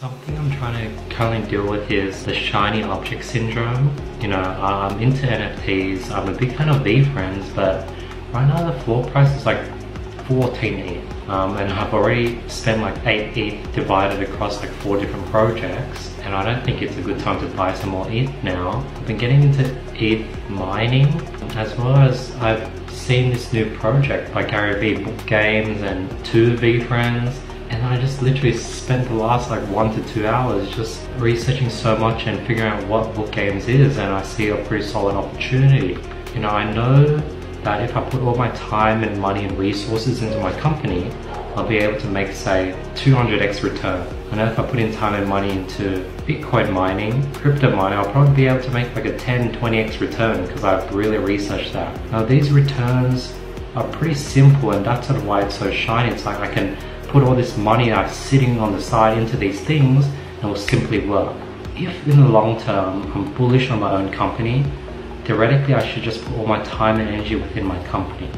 Something I'm trying to currently deal with is the shiny object syndrome. You know, I'm into NFTs, I'm a big fan of VeeFriends, but right now the floor price is like 14 ETH. Um, and I've already spent like 8 ETH divided across like 4 different projects. And I don't think it's a good time to buy some more ETH now. I've been getting into ETH mining, as well as I've seen this new project by Gary Vee, Book Games and two VeeFriends and I just literally spent the last like one to two hours just researching so much and figuring out what book games is and I see a pretty solid opportunity. You know, I know that if I put all my time and money and resources into my company, I'll be able to make say 200x return. I know if I put in time and money into Bitcoin mining, crypto mining, I'll probably be able to make like a 10, 20x return because I've really researched that. Now these returns are pretty simple and that's sort of why it's so shiny. It's like I can put all this money that's sitting on the side into these things and it will simply work. If in the long term I'm bullish on my own company, theoretically I should just put all my time and energy within my company.